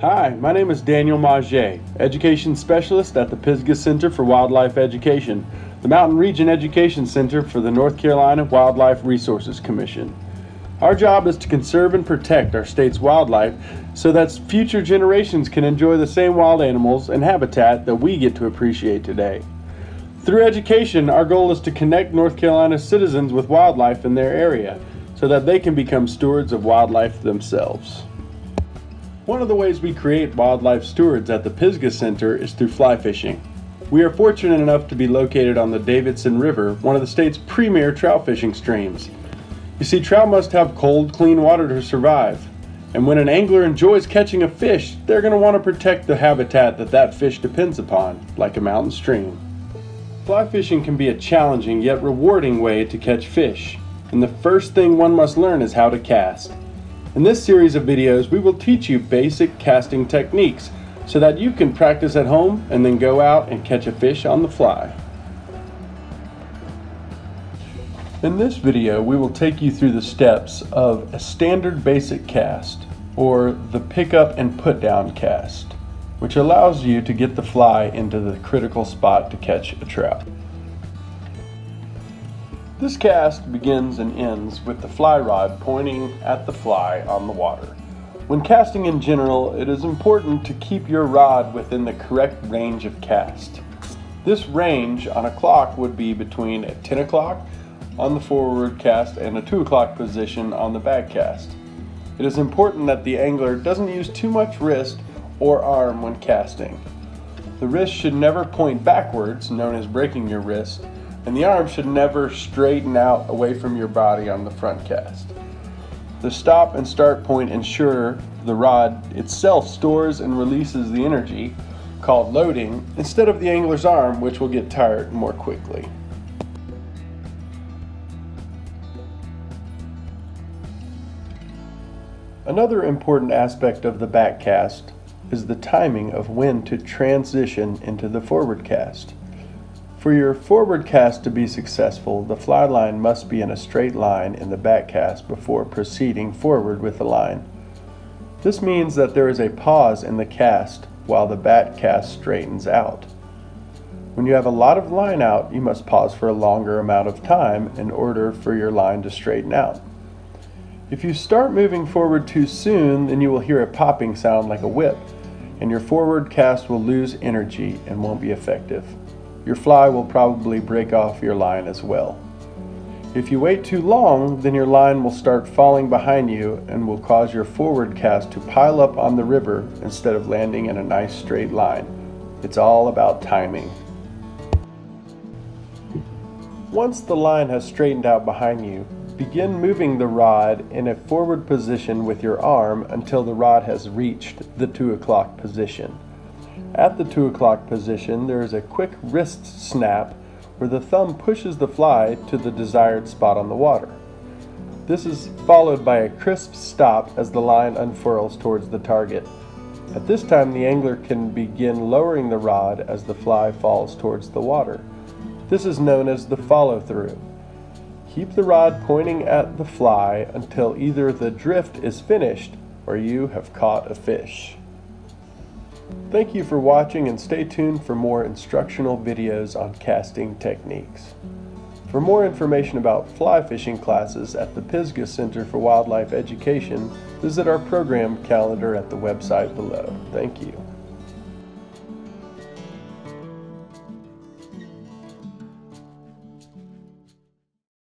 Hi, my name is Daniel Maget, Education Specialist at the Pisgah Center for Wildlife Education, the Mountain Region Education Center for the North Carolina Wildlife Resources Commission. Our job is to conserve and protect our state's wildlife so that future generations can enjoy the same wild animals and habitat that we get to appreciate today. Through education, our goal is to connect North Carolina citizens with wildlife in their area so that they can become stewards of wildlife themselves. One of the ways we create wildlife stewards at the Pisgah Center is through fly fishing. We are fortunate enough to be located on the Davidson River, one of the state's premier trout fishing streams. You see, trout must have cold, clean water to survive. And when an angler enjoys catching a fish, they're going to want to protect the habitat that that fish depends upon, like a mountain stream. Fly fishing can be a challenging yet rewarding way to catch fish, and the first thing one must learn is how to cast. In this series of videos, we will teach you basic casting techniques so that you can practice at home and then go out and catch a fish on the fly. In this video, we will take you through the steps of a standard basic cast, or the pick up and put down cast, which allows you to get the fly into the critical spot to catch a trout. This cast begins and ends with the fly rod pointing at the fly on the water. When casting in general, it is important to keep your rod within the correct range of cast. This range on a clock would be between a 10 o'clock on the forward cast and a 2 o'clock position on the back cast. It is important that the angler doesn't use too much wrist or arm when casting. The wrist should never point backwards, known as breaking your wrist, and the arm should never straighten out away from your body on the front cast. The stop and start point ensure the rod itself stores and releases the energy, called loading, instead of the angler's arm, which will get tired more quickly. Another important aspect of the back cast is the timing of when to transition into the forward cast. For your forward cast to be successful, the fly line must be in a straight line in the back cast before proceeding forward with the line. This means that there is a pause in the cast while the back cast straightens out. When you have a lot of line out, you must pause for a longer amount of time in order for your line to straighten out. If you start moving forward too soon, then you will hear a popping sound like a whip, and your forward cast will lose energy and won't be effective. Your fly will probably break off your line as well. If you wait too long, then your line will start falling behind you and will cause your forward cast to pile up on the river instead of landing in a nice straight line. It's all about timing. Once the line has straightened out behind you, Begin moving the rod in a forward position with your arm until the rod has reached the 2 o'clock position. At the 2 o'clock position, there is a quick wrist snap where the thumb pushes the fly to the desired spot on the water. This is followed by a crisp stop as the line unfurls towards the target. At this time, the angler can begin lowering the rod as the fly falls towards the water. This is known as the follow through. Keep the rod pointing at the fly until either the drift is finished or you have caught a fish. Thank you for watching and stay tuned for more instructional videos on casting techniques. For more information about fly fishing classes at the Pisgah Center for Wildlife Education, visit our program calendar at the website below. Thank you.